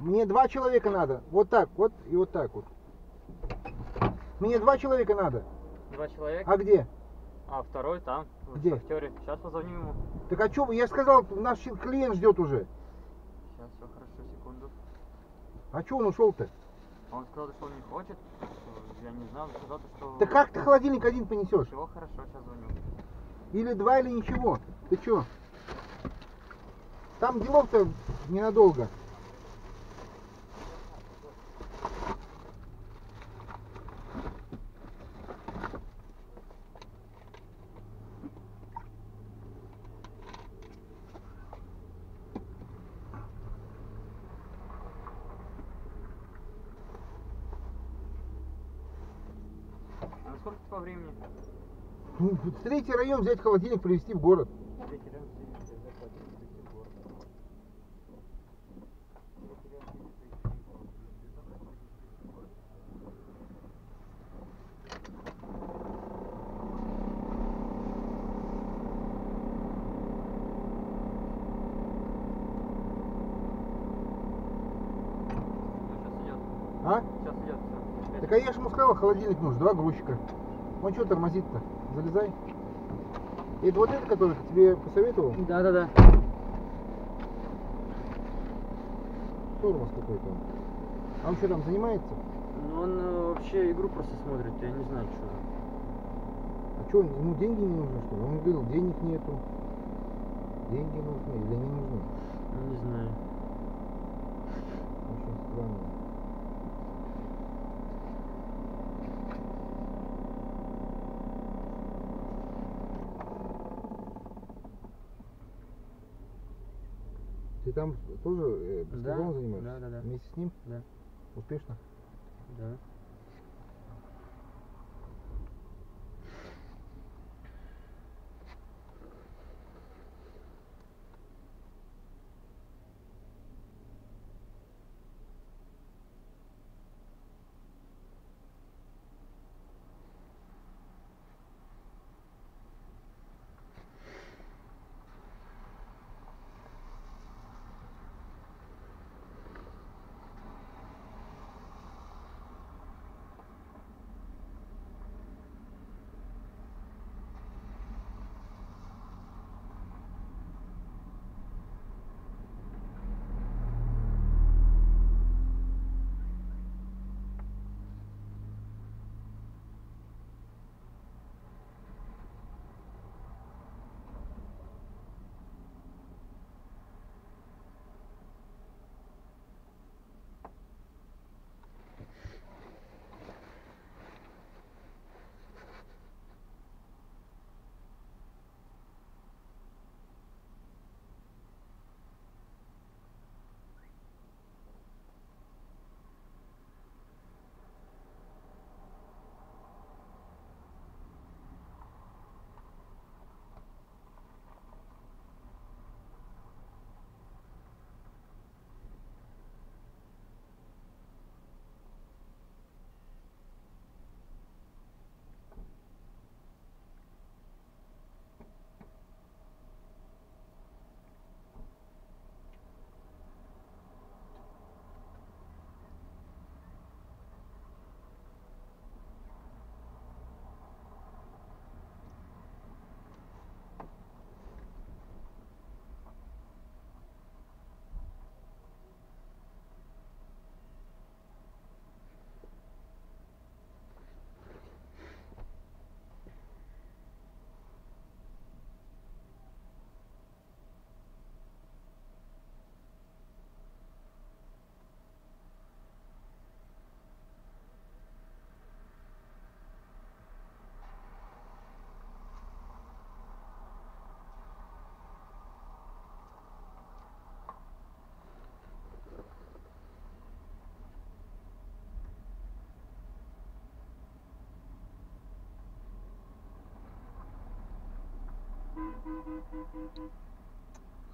Мне два человека надо. Вот так вот и вот так вот. Мне два человека надо. Два человека. А где? А второй там, в Где? шахтере. Сейчас позвоним ему. Так а что? Я сказал, наш клиент ждет уже. Сейчас, все хорошо, секунду. А что он ушел-то? Он сказал, что он не хочет. что Я не знаю, он сказал, что... Да как ты холодильник один понесешь? Все хорошо, сейчас звоню. Или два, или ничего. Ты чё? Там делов-то ненадолго. Насколько это по времени? Ну, третий район взять холодильник, привезти в город. Третий район, Зеленский, заходи, идите в город. Третий район, Зеленский, Сейчас идет. А? Сейчас идет. Так а я же ему сказал, холодильник нужен, два грузчика. Он что тормозит-то? Залезай. Это вот это, который тебе посоветовал? Да, да, да. Тормоз какой-то. А он что там занимается? Ну, он э, вообще игру просто смотрит, я не знаю, что. А что, ему деньги не нужны, что ли? Он говорил, денег нету. Деньги нужны или не нужны? Не знаю. Очень странно. Ты там тоже э, Да, баскетболом занимаешься? да, да, да. Вместе с ним? Да. Успешно? Да.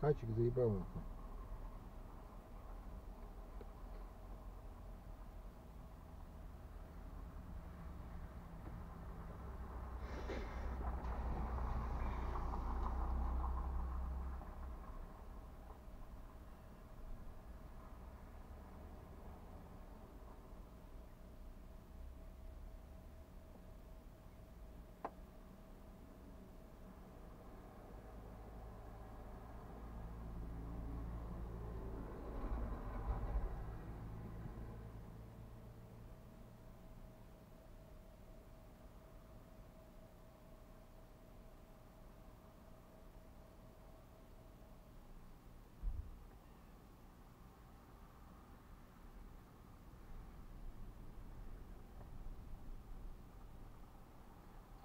Хачик заебал нахуй.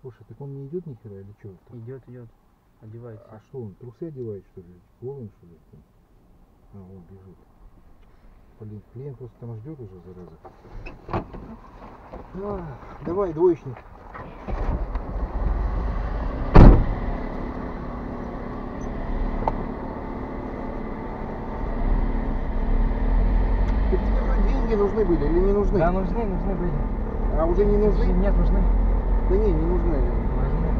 Слушай, так он не идет ни хера или что? Идет, идет. Одевается. А что он, трусы одевает что ли? Голым что ли? А, он бежит. Блин, клиент просто там ждет уже, зараза. А, давай, двоечник. Так тебе вроде деньги нужны были или не нужны? Да, нужны, нужны были. А уже не нужны? Нет, нужны. Да не, не нужны. Нужны.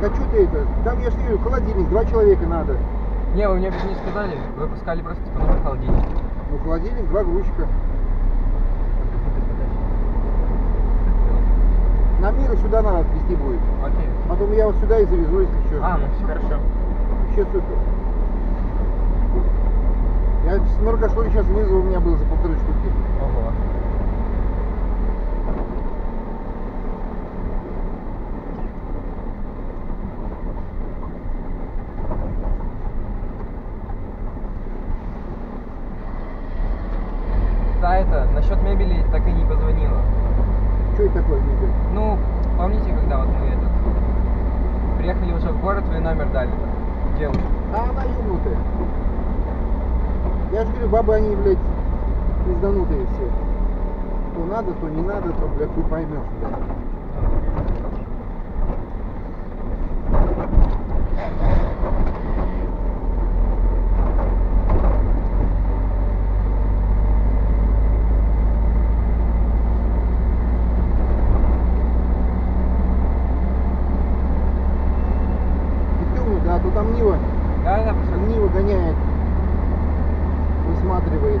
Так а что ты это? Там я же говорю, холодильник, два человека надо. Не, вы мне ведь не сказали. Вы пускали просто типа новый холодильник. Ну, холодильник, два грузчика. На мира сюда надо отвезти будет. Окей. Потом я вот сюда и завезу, если что. А, ну все хорошо. Вообще супер. Я с Маркашой сейчас вызвал, у меня было за полторы штуки. Ого. Это, насчет мебели так и не позвонила. Что это такое, Мигель? Ну, помните, когда вот мы этот приехали уже в город, вы номер дали девушке? А она юмнутая. Я же говорю, бабы, они, блядь, пизданутые все. То надо, то не надо, то, блядь, ты поймешь, блядь. Да, то там Нива, Да, да, Нива гоняет, высматривает.